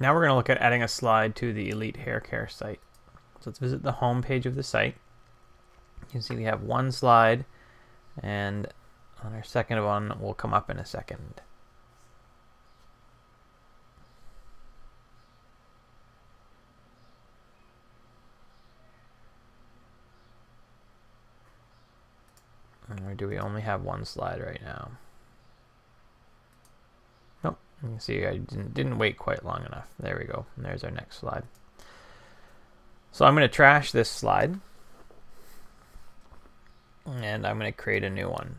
Now we're going to look at adding a slide to the Elite Hair Care site. So let's visit the home page of the site. You can see we have one slide and on our second one will come up in a second. Or do we only have one slide right now? You can see I didn't, didn't wait quite long enough. There we go. And there's our next slide. So I'm going to trash this slide. And I'm going to create a new one.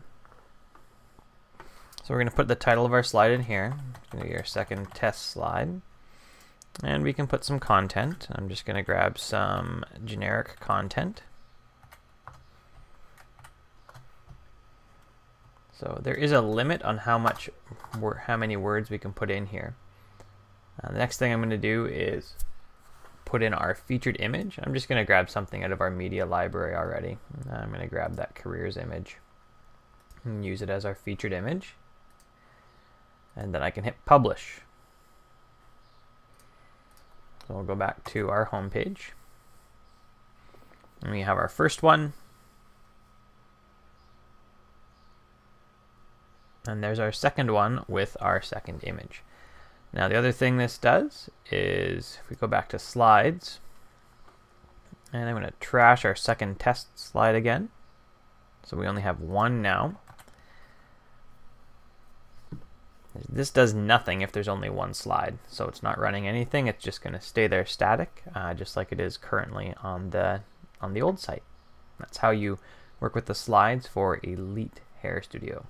So we're going to put the title of our slide in here. It's going to be our second test slide. And we can put some content. I'm just going to grab some generic content. So there is a limit on how much, how many words we can put in here. Uh, the next thing I'm going to do is put in our featured image. I'm just going to grab something out of our media library already. I'm going to grab that careers image and use it as our featured image. And then I can hit publish. So we'll go back to our home page. And we have our first one. And there's our second one with our second image. Now the other thing this does is, if we go back to slides, and I'm going to trash our second test slide again. So we only have one now. This does nothing if there's only one slide, so it's not running anything. It's just going to stay there static, uh, just like it is currently on the on the old site. That's how you work with the slides for Elite Hair Studio.